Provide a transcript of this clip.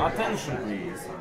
Attention, please.